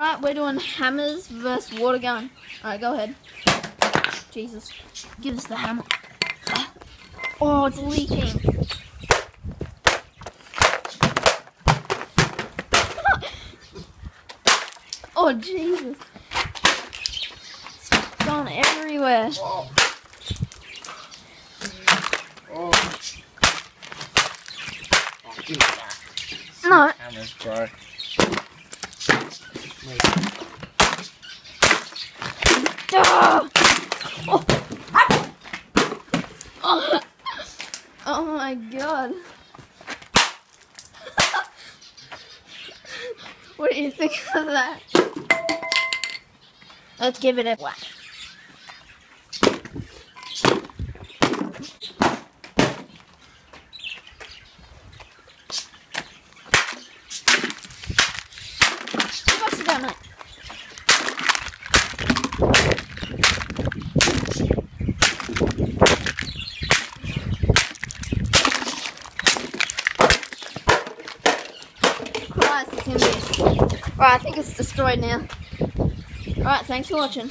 Alright, we're doing hammers versus water gun. Alright, go ahead. Jesus. Give us the hammer. Oh, it's leaking. oh, Jesus. It's gone everywhere. Oh. Oh. Oh, give it back. No. Hammers, bro. Ah! Oh. Oh. oh my god. what do you think of that? Let's give it a whack. It? Christ, it's. Alright, I think it's destroyed now. Alright, thanks for watching.